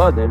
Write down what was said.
Blood del